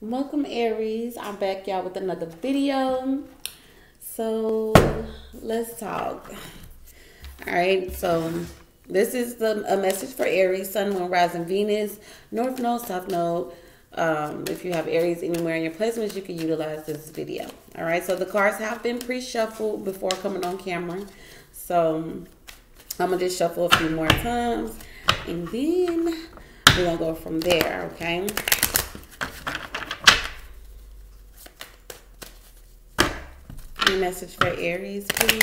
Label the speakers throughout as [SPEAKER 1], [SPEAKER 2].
[SPEAKER 1] Welcome Aries. I'm back y'all with another video. So let's talk. All right, so this is the a message for Aries, Sun, Moon, Rising, Venus, North Node, South Node. Um, if you have Aries anywhere in your placements, you can utilize this video. All right, so the cards have been pre-shuffled before coming on camera. So I'm gonna just shuffle a few more times and then we're gonna go from there, okay? Any message for Aries, please?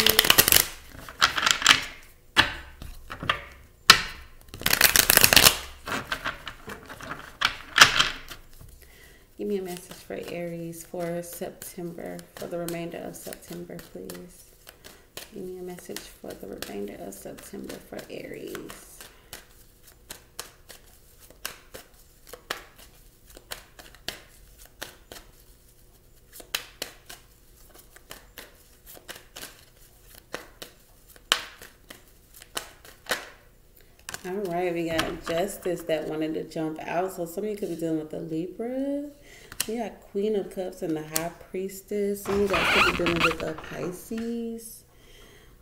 [SPEAKER 1] Give me a message for Aries for September, for the remainder of September, please. Give me a message for the remainder of September for Aries. All right, we got Justice that wanted to jump out. So some of you could be dealing with the Libra. We got Queen of Cups and the High Priestess. Some of you guys could be dealing with the Pisces.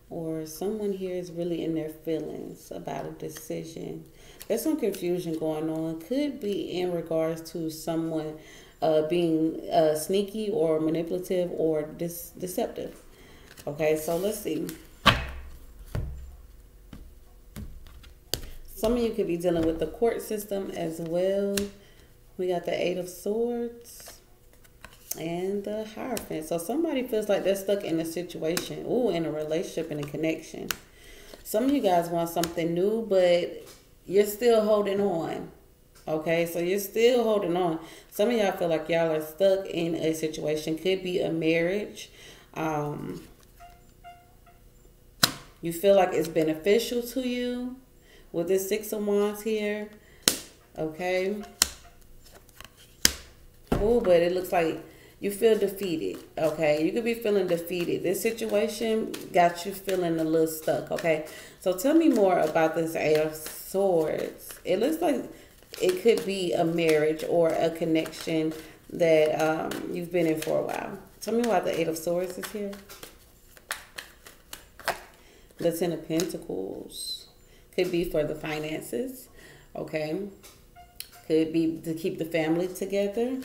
[SPEAKER 1] Or someone here is really in their feelings about a decision. There's some confusion going on. Could be in regards to someone uh, being uh, sneaky or manipulative or dis deceptive. Okay, so let's see. Some of you could be dealing with the court system as well. We got the Eight of Swords and the Hierophant. So somebody feels like they're stuck in a situation. Ooh, in a relationship and a connection. Some of you guys want something new, but you're still holding on. Okay, so you're still holding on. Some of y'all feel like y'all are stuck in a situation. Could be a marriage. Um, you feel like it's beneficial to you with this Six of Wands here. Okay. Oh, but it looks like you feel defeated. Okay. You could be feeling defeated. This situation got you feeling a little stuck. Okay. So tell me more about this Eight of Swords. It looks like it could be a marriage or a connection that um, you've been in for a while. Tell me why the Eight of Swords is here. The Ten of Pentacles. Could be for the finances, okay? Could be to keep the family together.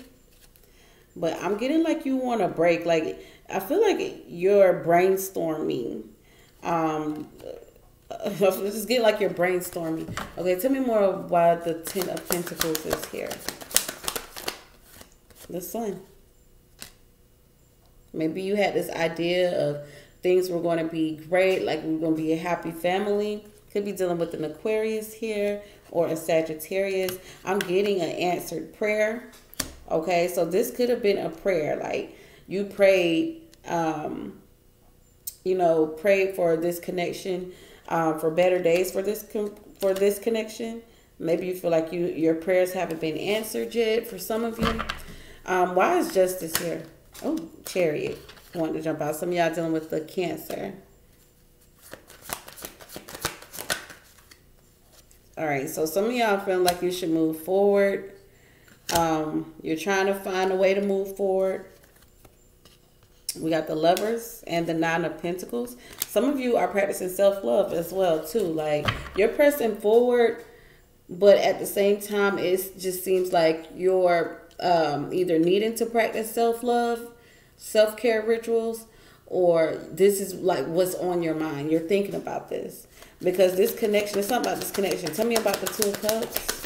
[SPEAKER 1] But I'm getting like you want a break. Like, I feel like you're brainstorming. Um, just get like you're brainstorming. Okay, tell me more why the Ten of Pentacles is here. The Sun. Maybe you had this idea of things were going to be great, like we're going to be a happy family. Could be dealing with an Aquarius here or a Sagittarius. I'm getting an answered prayer. Okay, so this could have been a prayer. Like you prayed, um, you know, prayed for this connection, uh, for better days for this for this connection. Maybe you feel like you your prayers haven't been answered yet for some of you. Um, why is justice here? Oh, chariot. Want to jump out. Some y'all dealing with the cancer. All right, so some of y'all feeling like you should move forward. Um, you're trying to find a way to move forward. We got the lovers and the nine of pentacles. Some of you are practicing self-love as well too. Like you're pressing forward, but at the same time, it just seems like you're um, either needing to practice self-love, self-care rituals, or this is like what's on your mind. You're thinking about this because this connection, there's something about this connection. Tell me about the Two of Cups.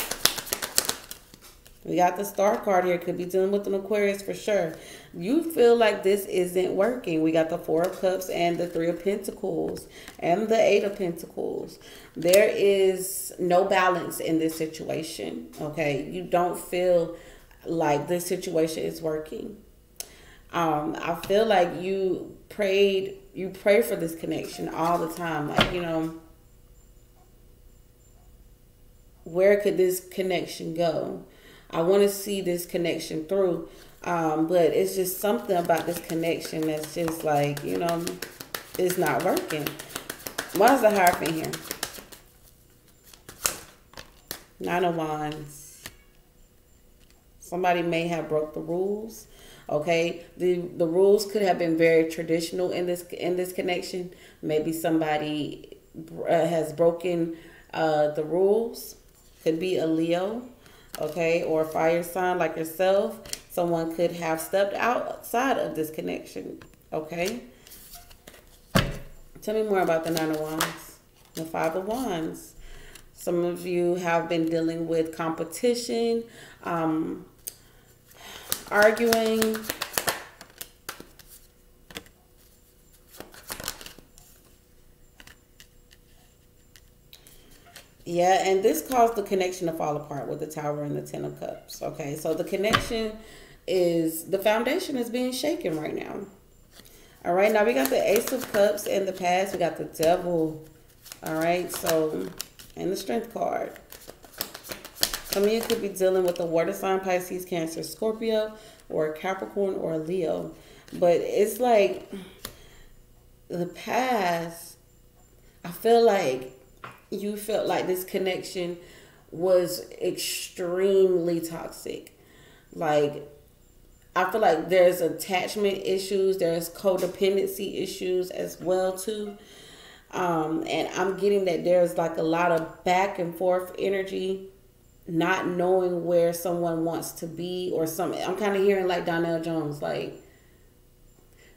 [SPEAKER 1] We got the star card here. Could be dealing with an Aquarius for sure. You feel like this isn't working. We got the Four of Cups and the Three of Pentacles and the Eight of Pentacles. There is no balance in this situation. Okay. You don't feel like this situation is working. Um, I feel like you prayed, you pray for this connection all the time. Like, you know, where could this connection go? I want to see this connection through. Um, but it's just something about this connection that's just like, you know, it's not working. Why is the Hierophant here? Nine of Wands. Somebody may have broke the rules. Okay, the the rules could have been very traditional in this in this connection. Maybe somebody uh, has broken uh, the rules. Could be a Leo, okay, or a fire sign like yourself. Someone could have stepped outside of this connection. Okay. Tell me more about the Nine of Wands, the Five of Wands. Some of you have been dealing with competition, um, arguing. Yeah, and this caused the connection to fall apart with the Tower and the Ten of Cups. Okay, so the connection is the foundation is being shaken right now. All right, now we got the Ace of Cups in the past. We got the Devil. All right, so, and the Strength card. Some of you could be dealing with a water sign, Pisces, Cancer, Scorpio, or Capricorn, or Leo. But it's like the past, I feel like you felt like this connection was extremely toxic. Like, I feel like there's attachment issues, there's codependency issues as well too. Um, and I'm getting that there's like a lot of back and forth energy, not knowing where someone wants to be or something. I'm kind of hearing like Donell Jones, like,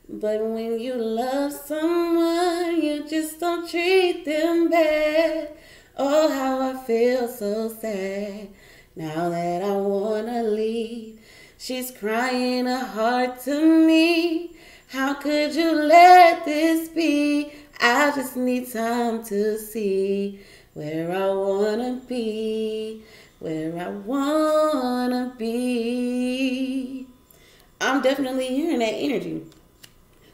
[SPEAKER 1] but when you love someone, you just don't treat them bad. Oh, how I feel so sad now that I wanna leave. She's crying a heart to me. How could you let this be? I just need time to see where I wanna be, where I wanna be. I'm definitely hearing that energy.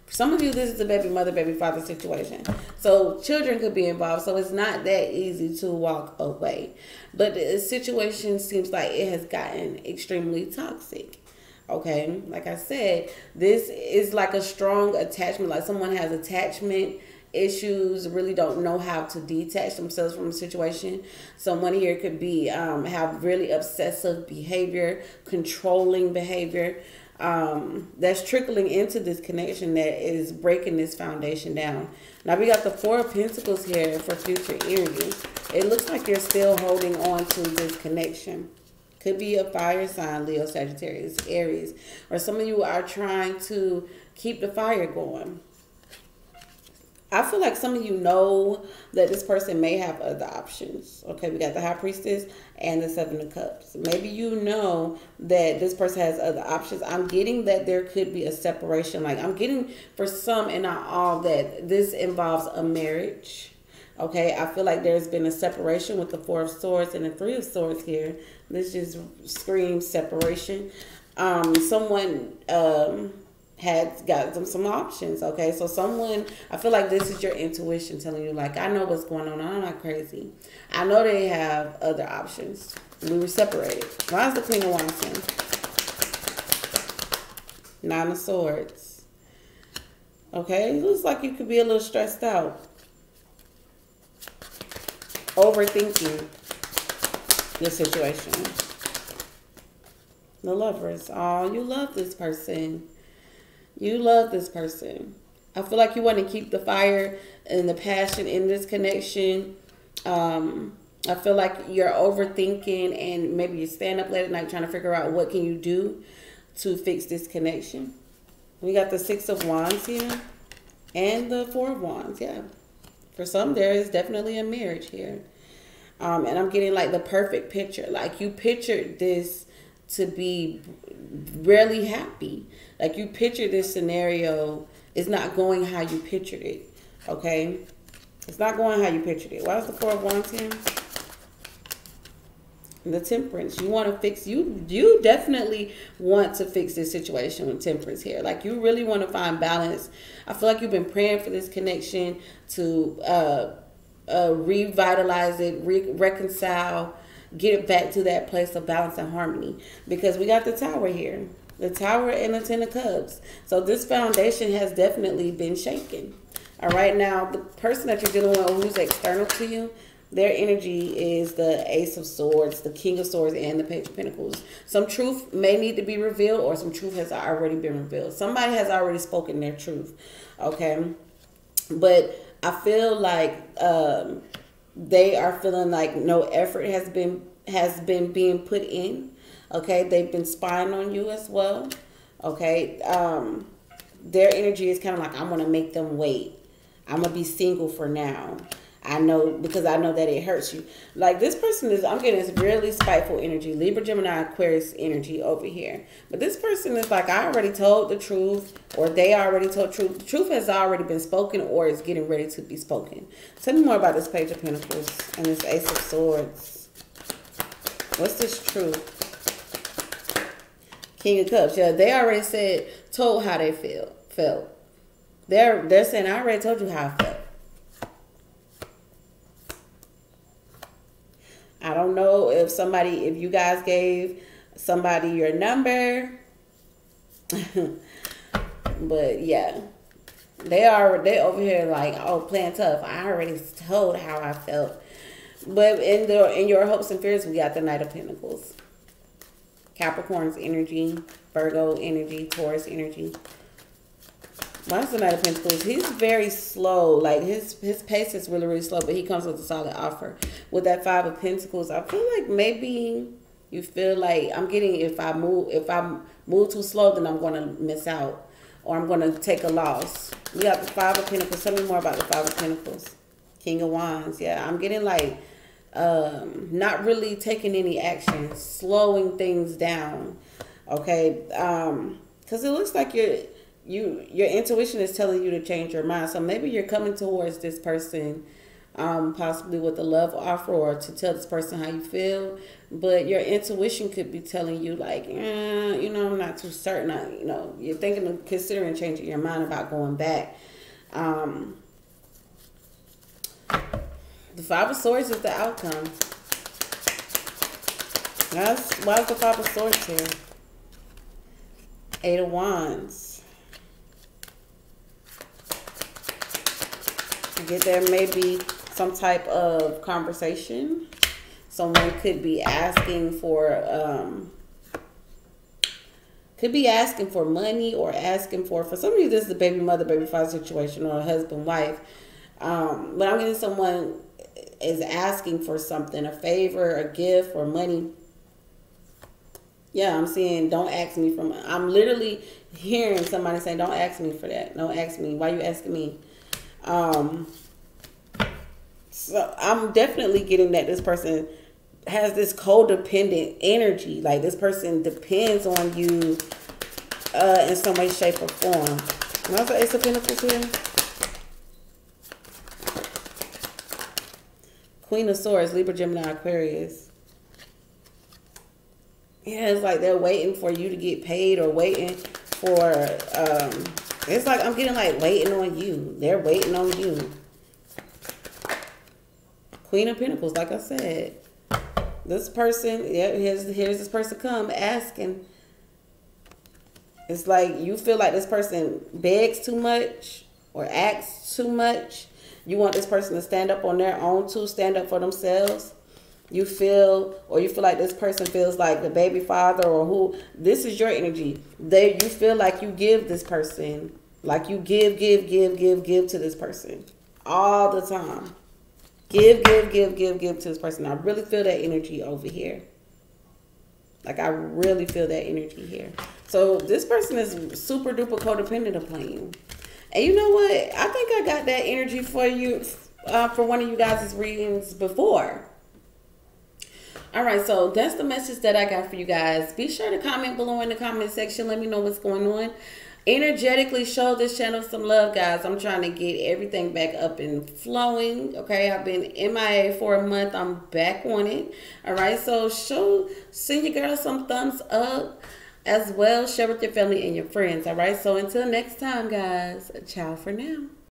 [SPEAKER 1] For some of you, this is a baby mother, baby father situation. So children could be involved. So it's not that easy to walk away. But the situation seems like it has gotten extremely toxic. Okay, like I said, this is like a strong attachment. Like someone has attachment issues, really don't know how to detach themselves from a situation. Someone here could be um, have really obsessive behavior, controlling behavior um, that's trickling into this connection that is breaking this foundation down. Now we got the Four of Pentacles here for future energy. It looks like you're still holding on to this connection. Could be a fire sign, Leo, Sagittarius, Aries. Or some of you are trying to keep the fire going. I feel like some of you know that this person may have other options. Okay, we got the High Priestess and the Seven of Cups. Maybe you know that this person has other options. I'm getting that there could be a separation. Like I'm getting for some and not all that this involves a marriage. Okay, I feel like there's been a separation with the Four of Swords and the Three of Swords here. This just screams separation. Um, someone um had got them some options. Okay, so someone, I feel like this is your intuition telling you, like, I know what's going on. I'm not crazy. I know they have other options. We were separated. Why is the Queen of Wands in? Nine of Swords. Okay, it looks like you could be a little stressed out. Overthinking the situation. The lovers. Oh, you love this person. You love this person. I feel like you want to keep the fire and the passion in this connection. Um, I feel like you're overthinking and maybe you stand up late at night trying to figure out what can you do to fix this connection. We got the Six of Wands here and the Four of Wands. Yeah. For some, there is definitely a marriage here. Um, and I'm getting like the perfect picture. Like you pictured this to be really happy. Like you picture this scenario is not going how you pictured it. Okay? It's not going how you pictured it. Why is the four of wands here? The temperance. You want to fix you you definitely want to fix this situation with temperance here. Like you really want to find balance. I feel like you've been praying for this connection to uh uh revitalize it, re- reconcile, get it back to that place of balance and harmony. Because we got the tower here the Tower and the Ten of Cups. So this foundation has definitely been shaken. All right, now the person that you're dealing with who's external to you, their energy is the Ace of Swords, the King of Swords, and the Page of Pentacles. Some truth may need to be revealed, or some truth has already been revealed. Somebody has already spoken their truth, okay? But I feel like um, they are feeling like no effort has been has been being put in. Okay, they've been spying on you as well. Okay, um, their energy is kind of like I'm gonna make them wait. I'm gonna be single for now. I know because I know that it hurts you. Like this person is, I'm getting this really spiteful energy, Libra, Gemini, Aquarius energy over here. But this person is like, I already told the truth, or they already told truth. The truth has already been spoken, or is getting ready to be spoken. Tell me more about this Page of Pentacles and this Ace of Swords. What's this truth? King of Cups. Yeah, they already said, told how they feel, felt. They're they're saying, I already told you how I felt. I don't know if somebody, if you guys gave somebody your number. but yeah, they are, they over here like, oh, playing tough. I already told how I felt. But in the in your hopes and fears, we got the Knight of Pentacles. Capricorn's energy, Virgo energy, Taurus energy. Mine's the Knight of Pentacles. He's very slow. Like his his pace is really really slow, but he comes with a solid offer. With that Five of Pentacles, I feel like maybe you feel like I'm getting if I move if I move too slow, then I'm going to miss out, or I'm going to take a loss. We got the Five of Pentacles. Tell me more about the Five of Pentacles. King of Wands. Yeah, I'm getting like um, not really taking any action, slowing things down. Okay, um, because it looks like you're you your intuition is telling you to change your mind. So maybe you're coming towards this person, um, possibly with a love offer or to tell this person how you feel. But your intuition could be telling you like, eh, you know, I'm not too certain. I, you know, you're thinking of considering changing your mind about going back. Um, the Five of Swords is the outcome. That's why is the Five of Swords here? Eight of Wands. Get there may be some type of conversation. Someone could be asking for um, could be asking for money or asking for for some of you this is a baby mother baby father situation or a husband wife. Um, but i'm getting someone is asking for something a favor a gift or money. Yeah i'm saying don't ask me for i'm literally hearing somebody say don't ask me for that. Don't ask me. Why you asking me um, so I'm definitely getting that this person has this codependent energy. Like this person depends on you uh, in some way, shape, or form. And also Ace of Pentacles here. Queen of Swords, Libra, Gemini, Aquarius. Yeah, it's like they're waiting for you to get paid or waiting for um, it's like I'm getting like waiting on you. They're waiting on you. Queen of Pentacles, like I said. This person, yeah, here's here's this person come asking. It's like you feel like this person begs too much or acts too much. You want this person to stand up on their own too, stand up for themselves you feel or you feel like this person feels like the baby father or who this is your energy. They you feel like you give this person like you give give give give give to this person all the time. Give give give give give to this person. I really feel that energy over here. Like i really feel that energy here. So this person is super duper codependent upon you. And you know what? I think i got that energy for you uh, for one of you guys' readings before all right, so that's the message that I got for you guys. Be sure to comment below in the comment section. Let me know what's going on. Energetically show this channel some love, guys. I'm trying to get everything back up and flowing. Okay, I've been MIA for a month. I'm back on it. All right, so show, send your girl some thumbs up as well. Share with your family and your friends. All right, so until next time, guys. Ciao for now.